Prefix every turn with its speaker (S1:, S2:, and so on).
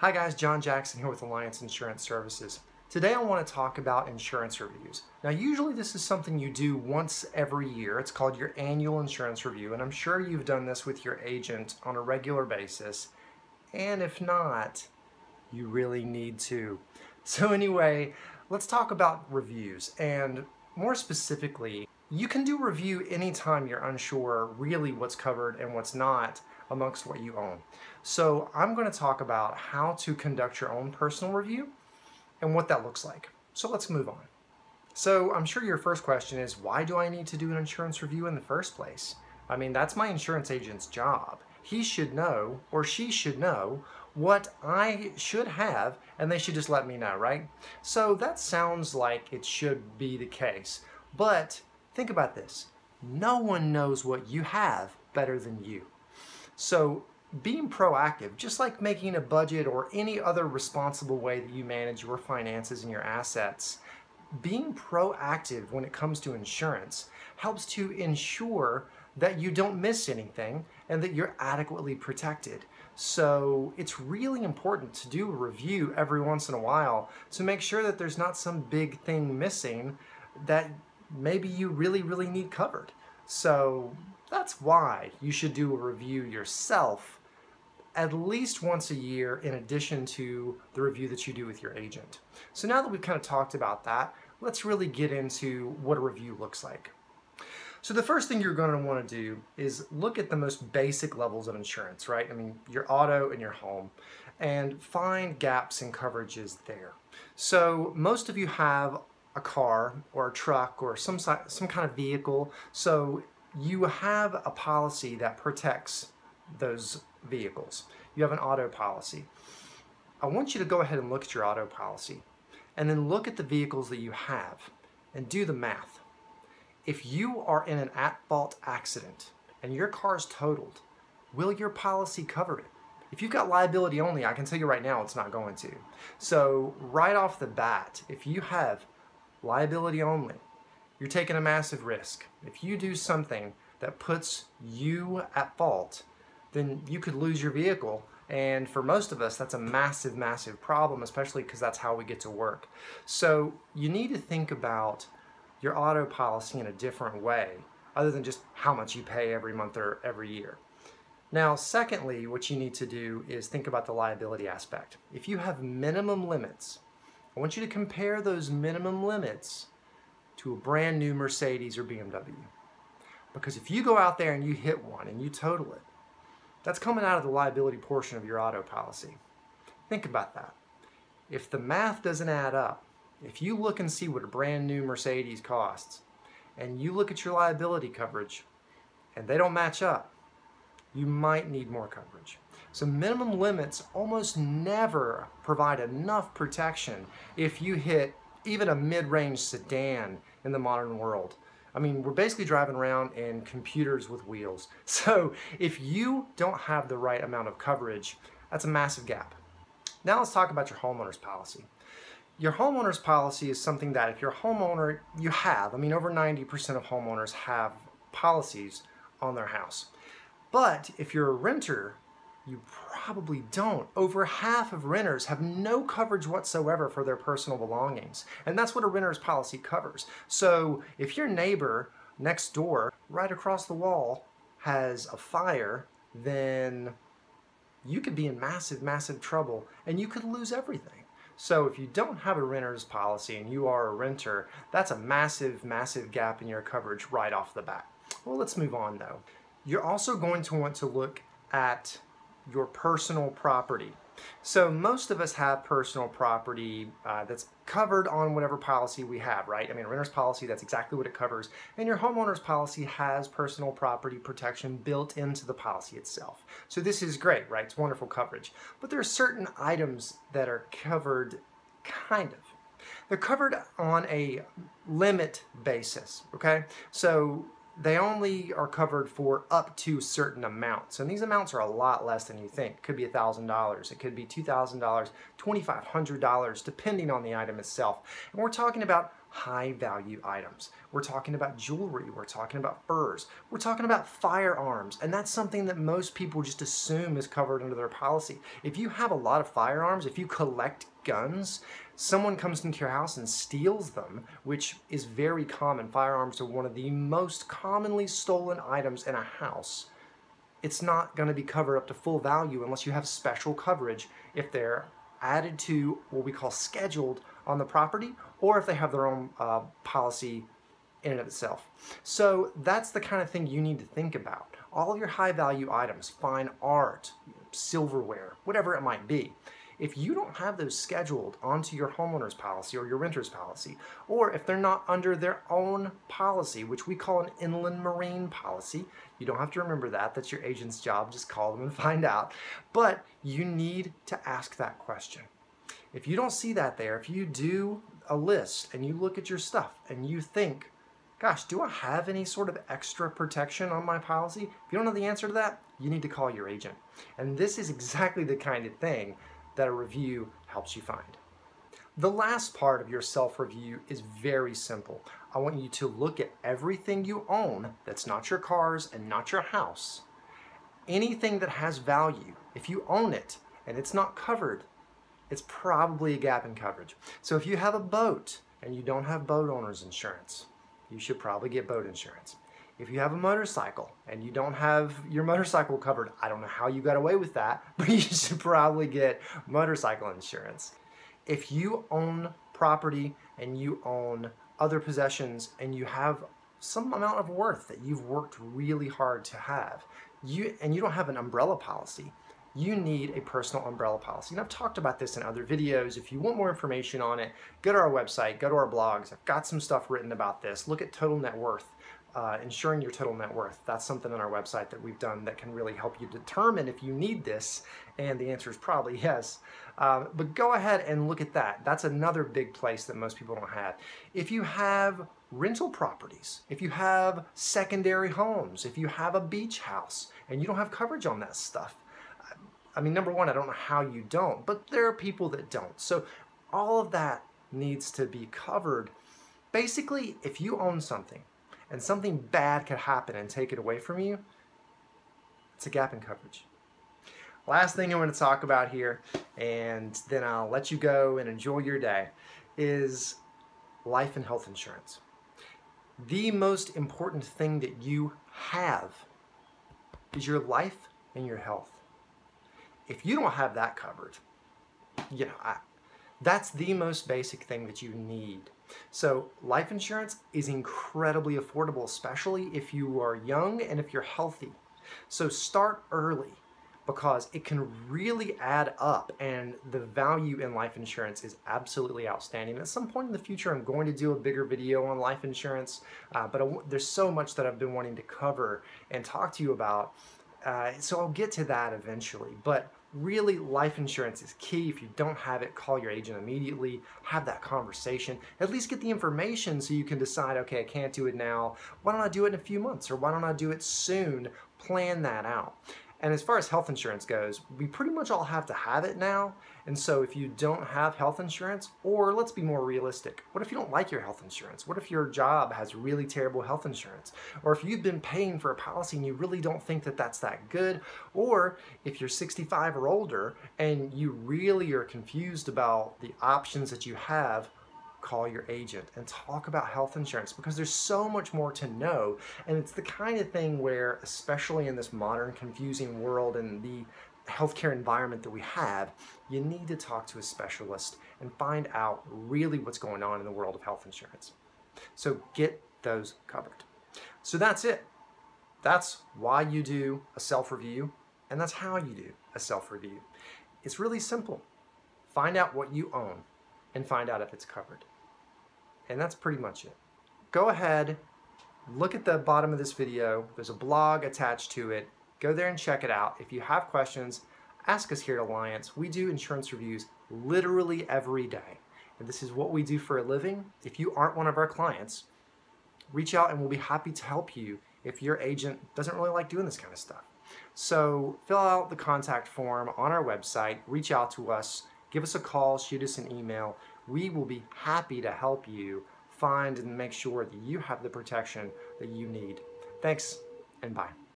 S1: Hi guys, John Jackson here with Alliance Insurance Services. Today I want to talk about insurance reviews. Now usually this is something you do once every year. It's called your annual insurance review and I'm sure you've done this with your agent on a regular basis. And if not, you really need to. So anyway, let's talk about reviews and more specifically, you can do review anytime you're unsure really what's covered and what's not amongst what you own. So I'm going to talk about how to conduct your own personal review and what that looks like. So let's move on. So I'm sure your first question is, why do I need to do an insurance review in the first place? I mean, that's my insurance agent's job. He should know, or she should know, what I should have, and they should just let me know, right? So that sounds like it should be the case. But think about this. No one knows what you have better than you. So being proactive, just like making a budget or any other responsible way that you manage your finances and your assets, being proactive when it comes to insurance helps to ensure that you don't miss anything and that you're adequately protected. So it's really important to do a review every once in a while to make sure that there's not some big thing missing that maybe you really, really need covered. So that's why you should do a review yourself at least once a year in addition to the review that you do with your agent. So now that we've kind of talked about that, let's really get into what a review looks like. So the first thing you're going to want to do is look at the most basic levels of insurance, right? I mean, your auto and your home, and find gaps in coverages there. So most of you have a car or a truck or some some kind of vehicle. So you have a policy that protects those vehicles. You have an auto policy. I want you to go ahead and look at your auto policy and then look at the vehicles that you have and do the math. If you are in an at-fault accident and your car is totaled, will your policy cover it? If you've got liability only, I can tell you right now it's not going to. So right off the bat, if you have liability only, you're taking a massive risk. If you do something that puts you at fault, then you could lose your vehicle. And for most of us, that's a massive, massive problem, especially because that's how we get to work. So you need to think about your auto policy in a different way, other than just how much you pay every month or every year. Now, secondly, what you need to do is think about the liability aspect. If you have minimum limits, I want you to compare those minimum limits to a brand new Mercedes or BMW. Because if you go out there and you hit one and you total it, that's coming out of the liability portion of your auto policy. Think about that. If the math doesn't add up, if you look and see what a brand new Mercedes costs, and you look at your liability coverage, and they don't match up, you might need more coverage. So minimum limits almost never provide enough protection if you hit even a mid-range sedan in the modern world. I mean, we're basically driving around in computers with wheels. So if you don't have the right amount of coverage, that's a massive gap. Now let's talk about your homeowner's policy. Your homeowner's policy is something that if you're a homeowner, you have. I mean, over 90% of homeowners have policies on their house. But if you're a renter, you probably don't. Over half of renters have no coverage whatsoever for their personal belongings. And that's what a renter's policy covers. So if your neighbor next door, right across the wall, has a fire, then you could be in massive, massive trouble and you could lose everything. So if you don't have a renter's policy and you are a renter, that's a massive, massive gap in your coverage right off the bat. Well, let's move on though. You're also going to want to look at your personal property. So most of us have personal property uh, that's covered on whatever policy we have, right? I mean, renter's policy, that's exactly what it covers. And your homeowner's policy has personal property protection built into the policy itself. So this is great, right? It's wonderful coverage. But there are certain items that are covered kind of. They're covered on a limit basis, okay? So they only are covered for up to certain amounts. And these amounts are a lot less than you think. It could be $1,000, it could be $2,000, $2,500, depending on the item itself. And we're talking about high value items. We're talking about jewelry, we're talking about furs, we're talking about firearms, and that's something that most people just assume is covered under their policy. If you have a lot of firearms, if you collect guns, someone comes into your house and steals them, which is very common. Firearms are one of the most commonly stolen items in a house. It's not going to be covered up to full value unless you have special coverage if they're added to what we call scheduled on the property or if they have their own uh, policy in and of itself. So that's the kind of thing you need to think about. All of your high value items, fine art, silverware, whatever it might be, if you don't have those scheduled onto your homeowner's policy or your renter's policy, or if they're not under their own policy, which we call an inland marine policy, you don't have to remember that. That's your agent's job. Just call them and find out. But you need to ask that question. If you don't see that there, if you do a list and you look at your stuff and you think, gosh, do I have any sort of extra protection on my policy? If you don't know the answer to that, you need to call your agent. And this is exactly the kind of thing that a review helps you find. The last part of your self-review is very simple. I want you to look at everything you own that's not your cars and not your house. Anything that has value, if you own it and it's not covered, it's probably a gap in coverage. So if you have a boat and you don't have boat owner's insurance, you should probably get boat insurance. If you have a motorcycle and you don't have your motorcycle covered, I don't know how you got away with that, but you should probably get motorcycle insurance. If you own property and you own other possessions and you have some amount of worth that you've worked really hard to have, you and you don't have an umbrella policy, you need a personal umbrella policy. And I've talked about this in other videos. If you want more information on it, go to our website, go to our blogs. I've got some stuff written about this. Look at total net worth uh, ensuring your total net worth. That's something on our website that we've done that can really help you determine if you need this. And the answer is probably yes. Uh, but go ahead and look at that. That's another big place that most people don't have. If you have rental properties, if you have secondary homes, if you have a beach house and you don't have coverage on that stuff, I mean, number one, I don't know how you don't, but there are people that don't. So all of that needs to be covered. Basically, if you own something, and something bad could happen and take it away from you, it's a gap in coverage. Last thing I want to talk about here, and then I'll let you go and enjoy your day, is life and health insurance. The most important thing that you have is your life and your health. If you don't have that covered, you know, I, that's the most basic thing that you need so life insurance is incredibly affordable, especially if you are young and if you're healthy. So start early because it can really add up and the value in life insurance is absolutely outstanding. At some point in the future, I'm going to do a bigger video on life insurance, uh, but there's so much that I've been wanting to cover and talk to you about. Uh, so I'll get to that eventually. But really life insurance is key. If you don't have it, call your agent immediately, have that conversation, at least get the information so you can decide, okay, I can't do it now. Why don't I do it in a few months or why don't I do it soon? Plan that out. And as far as health insurance goes, we pretty much all have to have it now. And so if you don't have health insurance, or let's be more realistic, what if you don't like your health insurance? What if your job has really terrible health insurance? Or if you've been paying for a policy and you really don't think that that's that good? Or if you're 65 or older and you really are confused about the options that you have, call your agent and talk about health insurance because there's so much more to know. And it's the kind of thing where, especially in this modern, confusing world and the healthcare environment that we have, you need to talk to a specialist and find out really what's going on in the world of health insurance. So get those covered. So that's it. That's why you do a self-review and that's how you do a self-review. It's really simple. Find out what you own and find out if it's covered. And that's pretty much it. Go ahead, look at the bottom of this video. There's a blog attached to it. Go there and check it out. If you have questions, ask us here at Alliance. We do insurance reviews literally every day. And this is what we do for a living. If you aren't one of our clients, reach out and we'll be happy to help you if your agent doesn't really like doing this kind of stuff. So fill out the contact form on our website, reach out to us, give us a call, shoot us an email we will be happy to help you find and make sure that you have the protection that you need. Thanks and bye.